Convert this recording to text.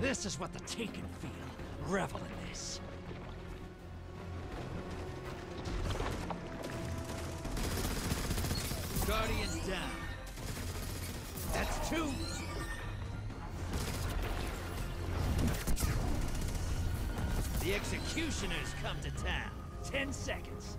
This is what the Taken feel. Revel in this. Guardian down. That's two. The executioners come to town. Ten seconds.